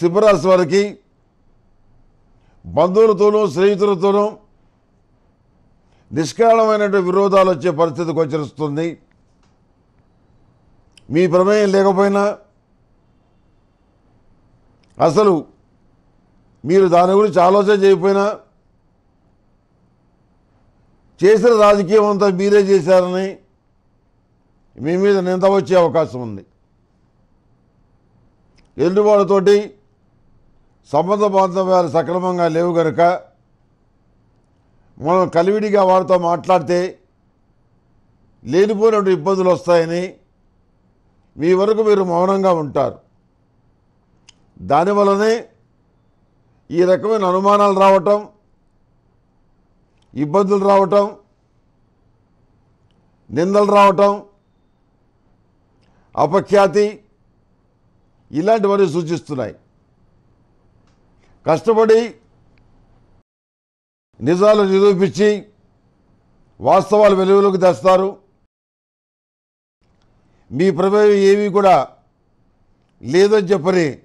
సింహరాశి వారికి బంధువులతోనూ స్నేహితులతోనూ నిష్కారణమైనటువంటి విరోధాలు వచ్చే పరిస్థితి గోచరిస్తుంది. మీ ప్రమేయం లేకపోయినా అసలు మీరు దాని గురించి ఆలోచన చేయకపోయినా చేసిన రాజకీయం అంతా మీరే చేశారని మీ మీద నింద వచ్చే అవకాశం ఉంది. ఎదుటి సంబంధ బాంధవ్యాలు సక్రమంగా లేవు గనుక మనం కలివిడిగా వారితో మాట్లాడితే లేనిపోయినటువంటి ఇబ్బందులు వస్తాయని మీ వరకు మీరు మౌనంగా ఉంటారు. దానివల్లనే ఈ రకమైన అనుమానాలు రావటం ఇబ్బందులు రావటం నిందలు రావటం అపఖ్యాతి ఇలాంటివన్నీ సూచిస్తున్నాయి. కష్టపడి నిజాలు నిరూపించి వాస్తవాలు వెలుగులోకి తెస్తారు. మీ ప్రభావం ఏమీ కూడా లేదని చెప్పని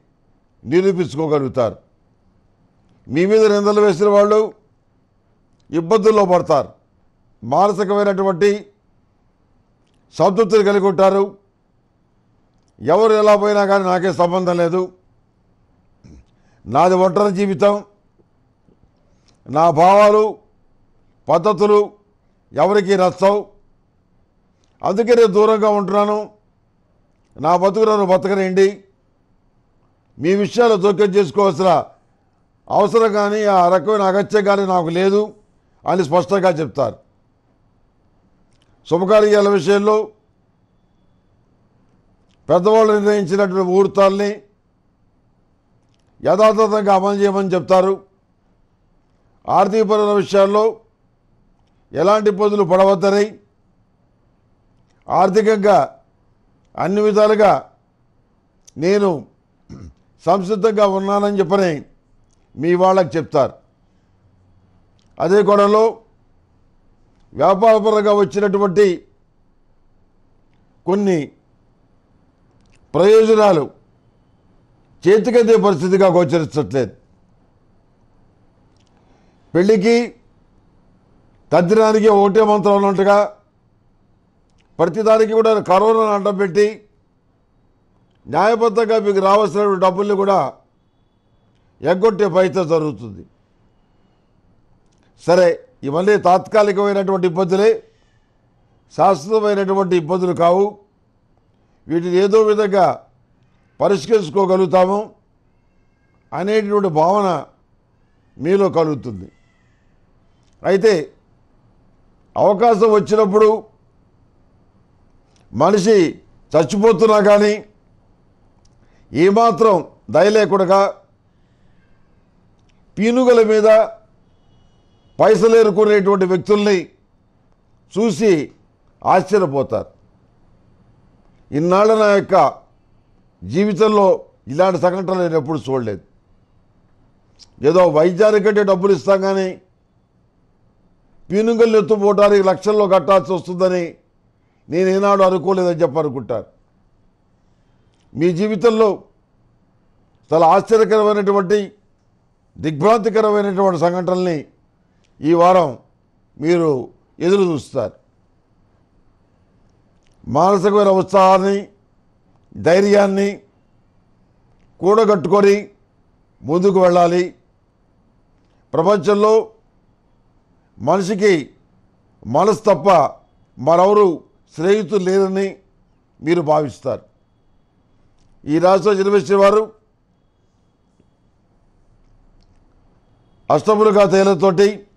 నిరూపించుకోగలుగుతారు. మీ మీద నిందలు వేసిన వాళ్ళు ఇబ్బందుల్లో పడతారు. మానసికమైనటువంటి సంతృప్తిని కలిగి ఉంటారు. ఎవరు ఎలా పోయినా కానీ నాకే సంబంధం లేదు. నాది ఒంటరి జీవితం. నా భావాలు పద్ధతులు ఎవరికి నచ్చవు. అందుకే నేను దూరంగా ఉంటున్నాను. నా బతుకు నన్ను బతకనండి మీ విషయాలు జోక్యం చేసుకోవాల్సిన అవసరం కానీ ఆ రకమైన అగత్యం కానీ నాకు లేదు అని స్పష్టంగా చెప్తారు. శుభకార్యాల విషయంలో పెద్దవాళ్ళు నిర్ణయించినటువంటి ముహూర్తాల్ని యథాతథంగా అమలు చేయమని చెప్తారు. ఆర్థికపరమైన విషయాల్లో ఎలాంటి ఇబ్బందులు పడవద్దని ఆర్థికంగా అన్ని విధాలుగా నేను సంసిద్ధంగా ఉన్నానని చెప్పని మీ వాళ్ళకి చెప్తారు. అదే కోణంలో వ్యాపారపరంగా వచ్చినటువంటి కొన్ని ప్రయోజనాలు చేతికందే పరిస్థితిగా గోచరించట్లేదు. పెళ్ళికి తద్దినానికి ఒకటే మంత్రం ఉన్నట్టుగా ప్రతిదానికి కూడా కరోనాను అడ్డం పెట్టి న్యాయబద్ధంగా మీకు రావాల్సిన డబ్బుల్ని కూడా ఎగ్గొట్టే ప్రయత్నం జరుగుతుంది. సరే ఇవన్నీ తాత్కాలికమైనటువంటి ఇబ్బందులే శాశ్వతమైనటువంటి ఇబ్బందులు కావు. వీటిని ఏదో విధంగా పరిష్కరించుకోగలుగుతాము అనేటువంటి భావన మీలో కలుగుతుంది. అయితే అవకాశం వచ్చినప్పుడు మనిషి చచ్చిపోతున్నా కానీ ఏమాత్రం దయలేకుండా పీనుగల మీద పైసలేరుకునేటువంటి వ్యక్తుల్ని చూసి ఆశ్చర్యపోతారు. ఇన్నాళ్ళ నా యొక్క జీవితంలో ఇలాంటి సంఘటనలు నేను ఎప్పుడు చూడలేదు. ఏదో వైద్యానికంటే డబ్బులు ఇస్తాం కానీ పీనుగలు ఎత్తుపోవడానికి లక్షల్లో కట్టాల్సి వస్తుందని నేను అనుకోలేదని చెప్పి అనుకుంటారు. మీ జీవితంలో చాలా ఆశ్చర్యకరమైనటువంటి దిగ్భ్రాంతికరమైనటువంటి సంఘటనల్ని ఈ వారం మీరు ఎదురు చూస్తారు. మానసికమైన ఉత్సాహాన్ని ధైర్యాన్ని కూడగట్టుకొని ముందుకు వెళ్ళాలి. ప్రపంచంలో మనిషికి మనసు తప్ప మరెవరు స్నేహితులు లేరని మీరు భావిస్తారు. ఈ రాష్ట్ర జన్మించిన వారు అష్టములుగా తేలతోటి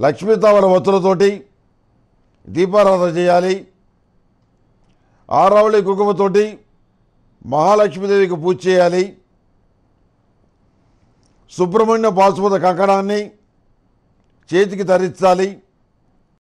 లక్ష్మీతావర వత్తులతోటి దీపారాధన చేయాలి. ఆరావళి కుంకుమతోటి మహాలక్ష్మీదేవికి పూజ చేయాలి. సుబ్రహ్మణ్య పాశుపత కంకణాన్ని చేతికి ధరించాలి.